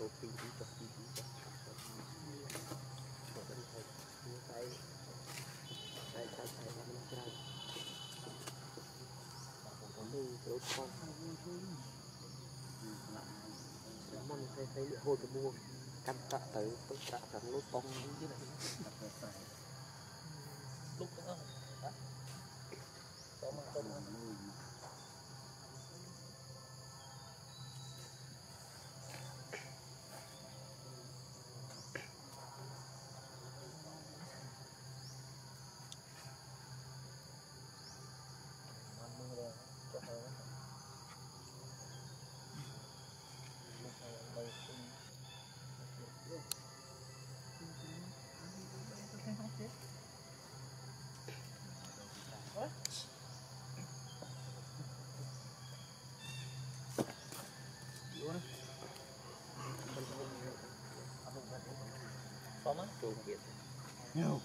con mong thấy thấy hồi cái mua cam tạ tới tôi tạ rằng lúc con như thế này lúc đó hả? Có mà tôi What? You wanna? Someone go get it. No.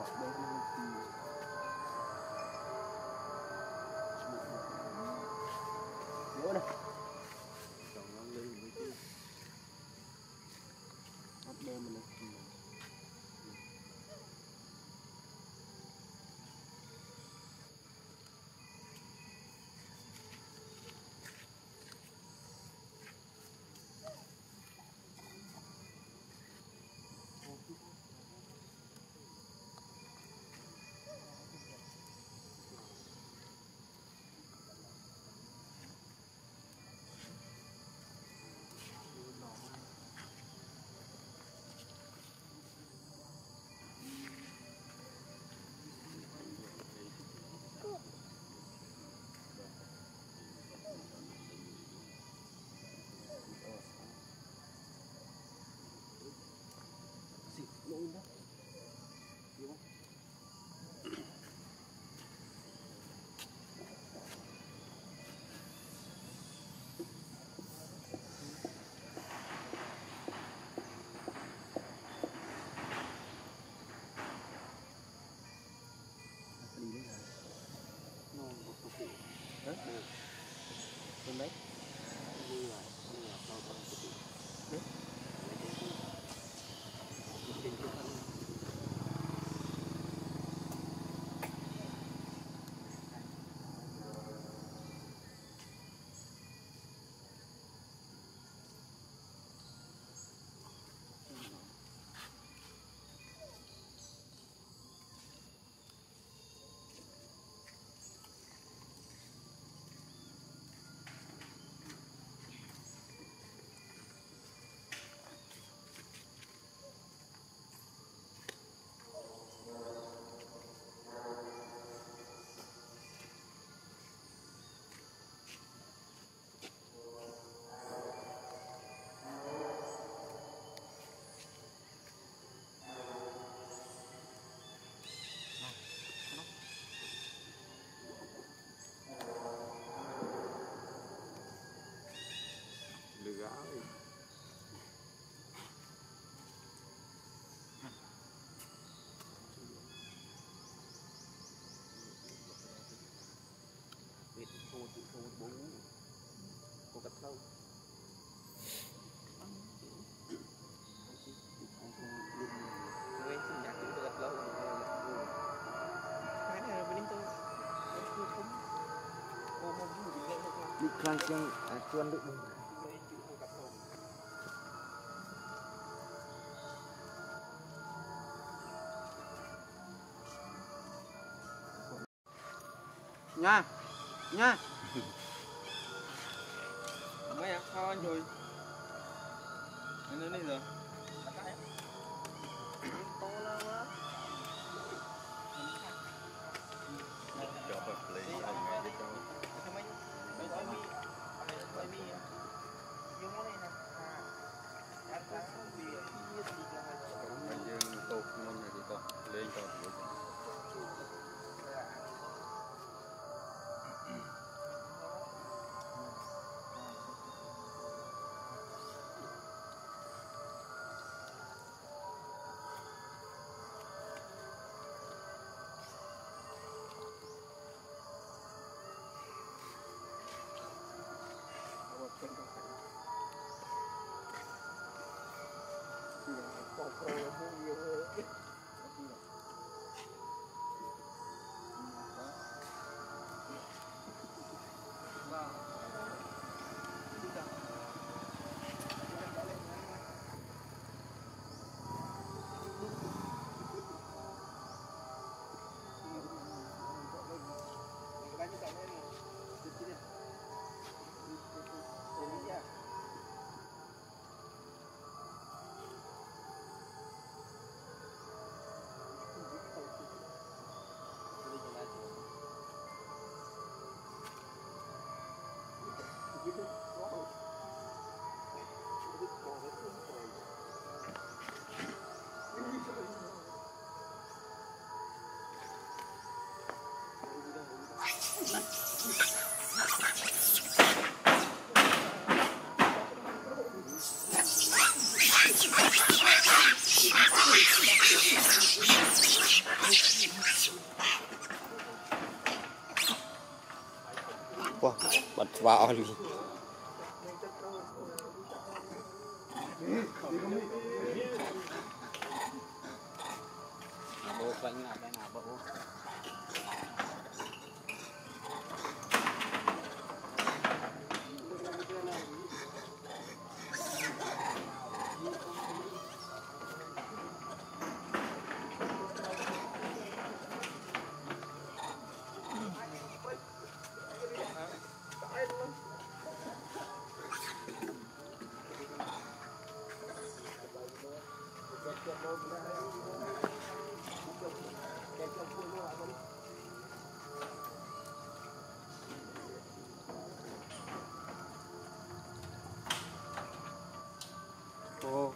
off, baby. Không đi khai trang à chuan được bông Mấy chữ cô cắt lâu nha nha. Mấy à sao anh rồi? Anh lên đây rồi. Cho hợp lý anh nghe đi cho anh dương tốt ngon này đi con lên យើងទៅមុននេះទៅលេងទៅ Oh, 哇哦！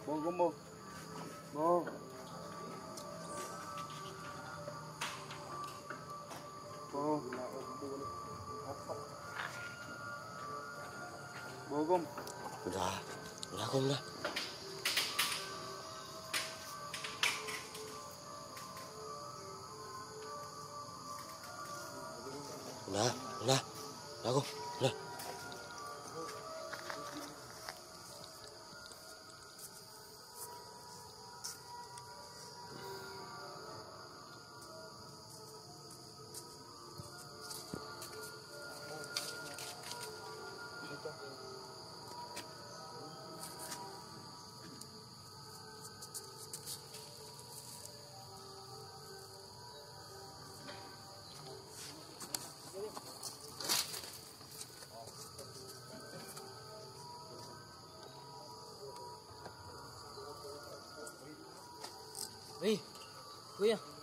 Bố, bố cũng bố. Bố. Bố. Bố cũng. dạ dạ không đó nè nè nè không nè đi quý à